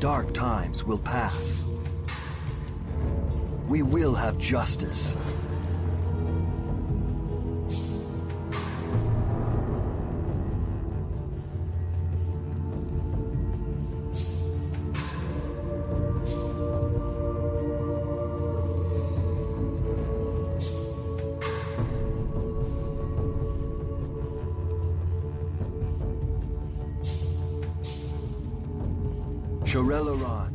Dark times will pass. We will have justice. Shorel Hail.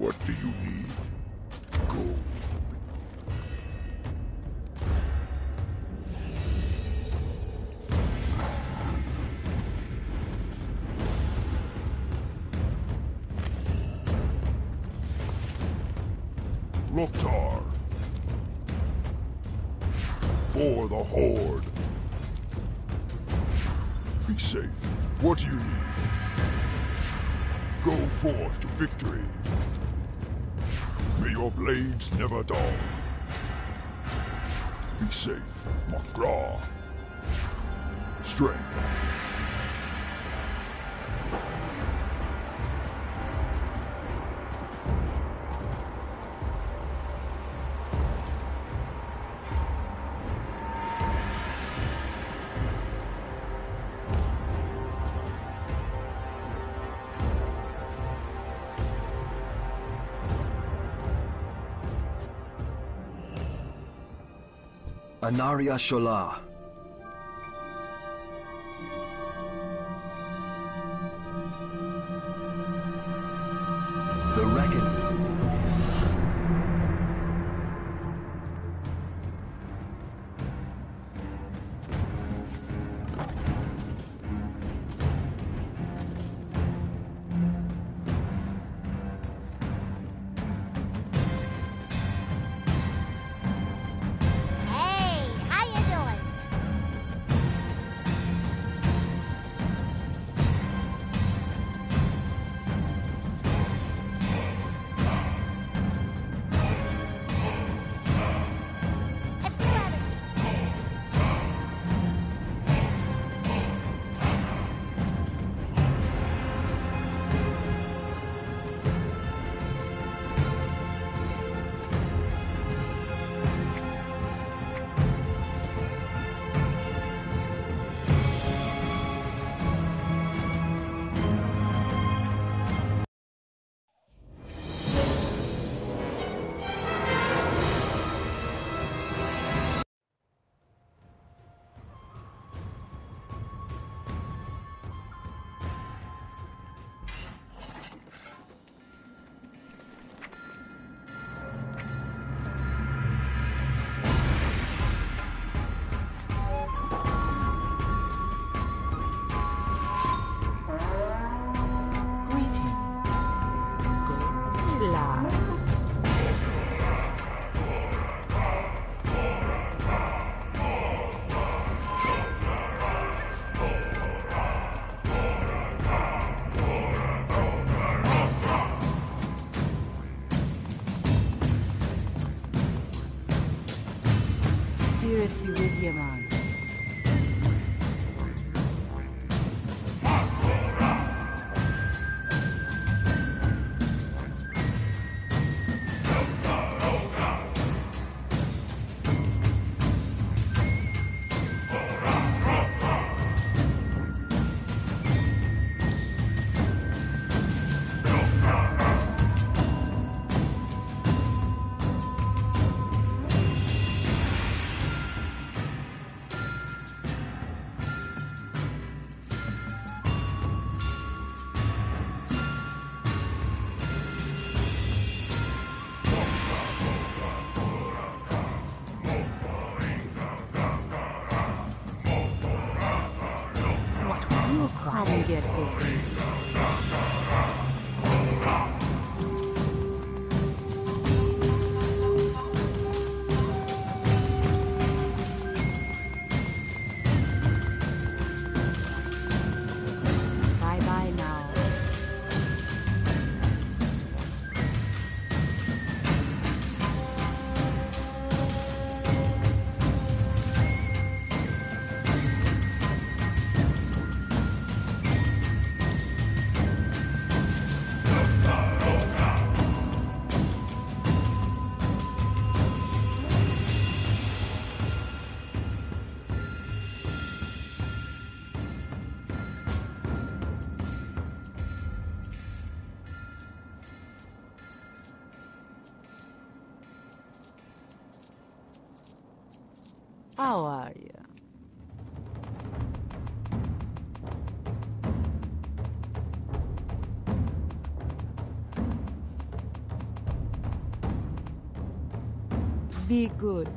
What do you need? Gold. Loktar. For the Horde. Be safe. What do you need? Go forth to victory. May your blades never dull. Be safe, Makra. Strength. Anaria Shola. Spirits be with you, man. How are you? Be good.